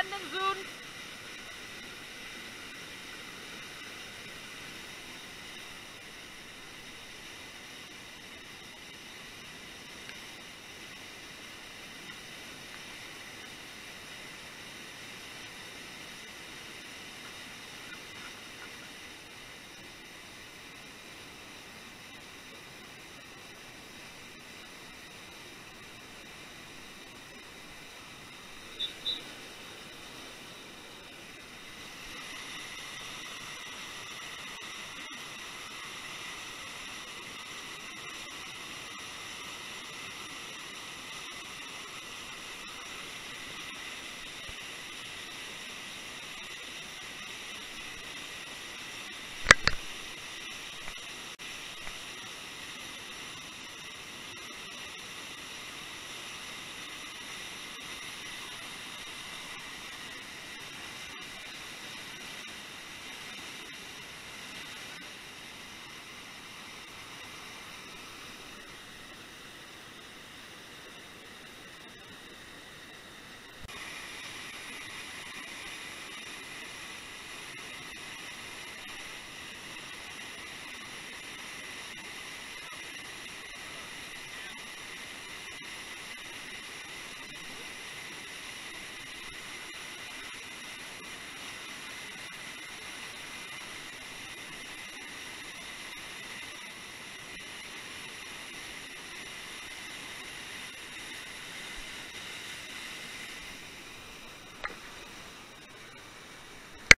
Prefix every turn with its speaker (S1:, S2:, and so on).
S1: landing Süden.